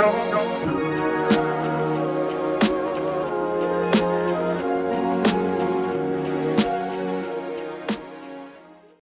don't.